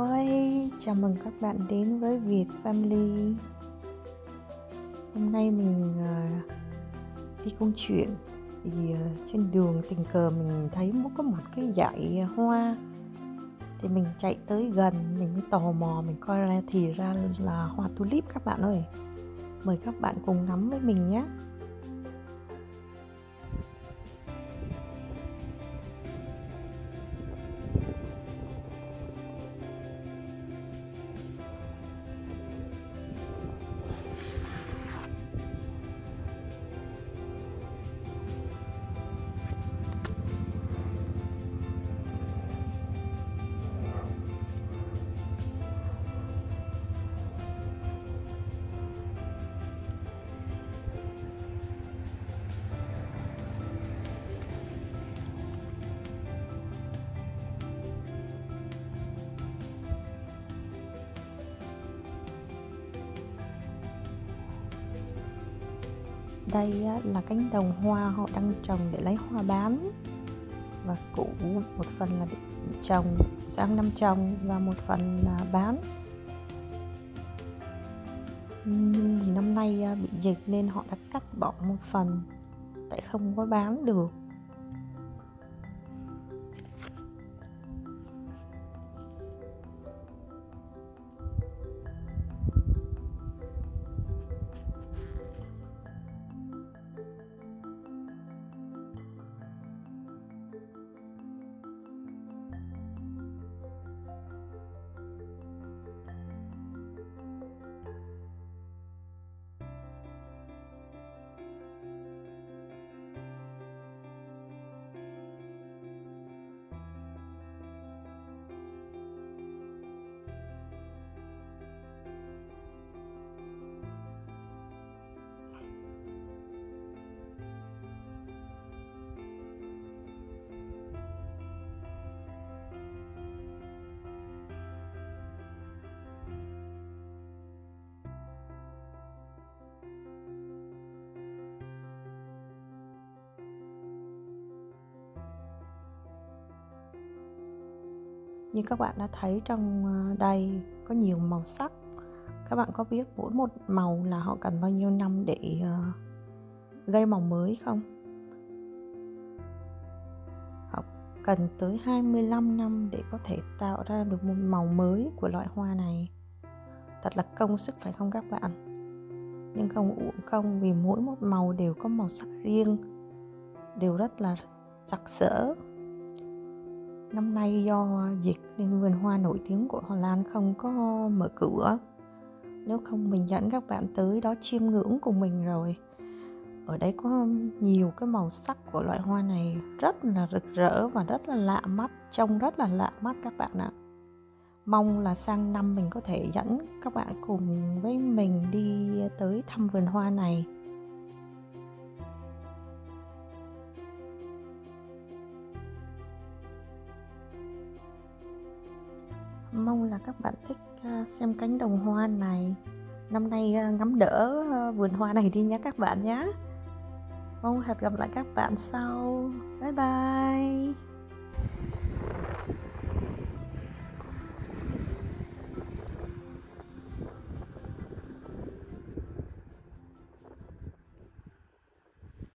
Ôi, chào mừng các bạn đến với Việt Family. Hôm nay mình uh, đi công chuyện Thì uh, trên đường tình cờ mình thấy có một cái dãy hoa. Thì mình chạy tới gần, mình mới tò mò, mình coi ra thì ra là hoa tulip các bạn ơi. Mời các bạn cùng ngắm với mình nhé. Đây là cánh đồng hoa họ đang trồng để lấy hoa bán. Và cũ một phần là để trồng, sang năm trồng và một phần là bán. Nhưng vì năm nay à, bị dịch nên họ đã cắt bỏ một phần, tại không có bán được. Như các bạn đã thấy trong ờ, đây có nhiều màu sắc. Các bạn có biết mỗi một màu là họ cần bao nhiêu năm để ờ, gây màu mới không? Họ cần tới 25 năm để có thể tạo ra được một màu mới của loại hoa này. Thật là công sức, phải không các bạn? Nhưng không uổng công vì mỗi một màu đều có màu sắc riêng, đều rất là sặc sỡ năm nay do dịch nên vườn hoa nổi tiếng của Hà Lan không có mở cửa. Nếu không, mình dẫn các bạn tới đó chiêm ngưỡng cùng mình rồi. Ở đây có nhiều cái màu sắc của loại hoa này rất là rực rỡ và rất là lạ mắt, trông rất là lạ mắt các bạn ạ. Mong là sang năm mình có thể dẫn các bạn cùng với mình đi tới thăm vườn hoa này. Mong là các bạn thích à, xem cánh đồng hoa này. Năm nay à, ngắm đỡ à, vườn hoa này đi nhé các bạn nhé mong hẹn gặp lại các bạn sau. Bye bye.